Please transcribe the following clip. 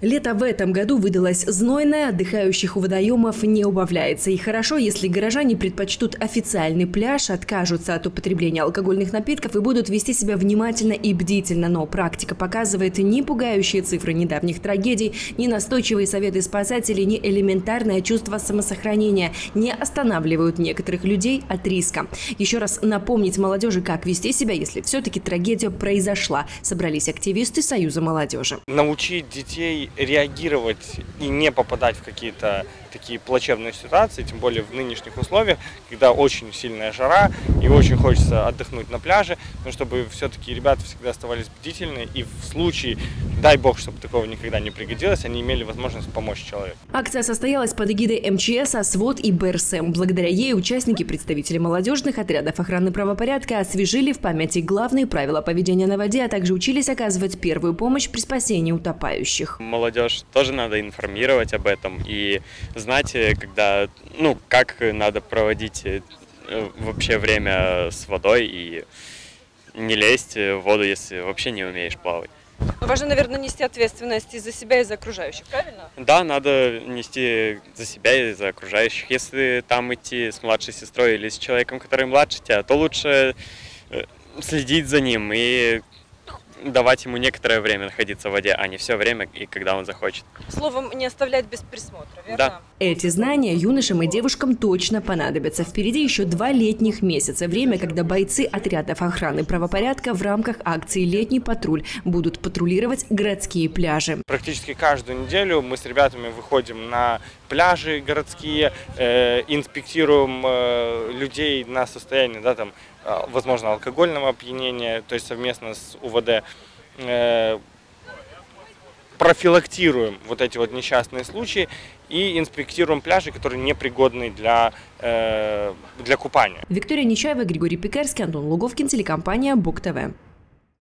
Лето в этом году выдалось знойное, отдыхающих у водоемов не убавляется. И хорошо, если горожане предпочтут официальный пляж, откажутся от употребления алкогольных напитков и будут вести себя внимательно и бдительно. Но практика показывает ни пугающие цифры недавних трагедий, ни настойчивые советы спасателей, ни элементарное чувство самосохранения не останавливают некоторых людей от риска. Еще раз напомнить молодежи, как вести себя, если все-таки трагедия произошла. Собрались активисты Союза молодежи. Научить детей реагировать и не попадать в какие-то такие плачевные ситуации, тем более в нынешних условиях, когда очень сильная жара и очень хочется отдохнуть на пляже, но чтобы все-таки ребята всегда оставались бдительны и в случае, дай бог, чтобы такого никогда не пригодилось, они имели возможность помочь человеку. Акция состоялась под эгидой МЧС, ОСВОД и БРСМ. Благодаря ей участники, представители молодежных отрядов охраны правопорядка освежили в памяти главные правила поведения на воде, а также учились оказывать первую помощь при спасении утопающих. Молодежь тоже надо информировать об этом и знать, э, когда, ну, как надо проводить э, вообще время с водой и не лезть в воду, если вообще не умеешь плавать. Ну, важно, наверное, нести ответственность и за себя, и за окружающих, правильно? Да, надо нести за себя и за окружающих. Если там идти с младшей сестрой или с человеком, который младше тебя, то лучше э, следить за ним и давать ему некоторое время находиться в воде, а не все время и когда он захочет. Словом, не оставлять без присмотра, верно? Да. Эти знания юношам и девушкам точно понадобятся. Впереди еще два летних месяца. Время, когда бойцы отрядов охраны правопорядка в рамках акции «Летний патруль» будут патрулировать городские пляжи. Практически каждую неделю мы с ребятами выходим на пляжи городские, э, инспектируем э, людей на состояние, да, там, э, возможно, алкогольного опьянения, то есть совместно с УВД э, профилактируем вот эти вот несчастные случаи и инспектируем пляжи, которые непригодны для, э, для купания. Виктория Нечаева, Григорий Пекарский, Антон Луговкин, телекомпания БУК ТВ.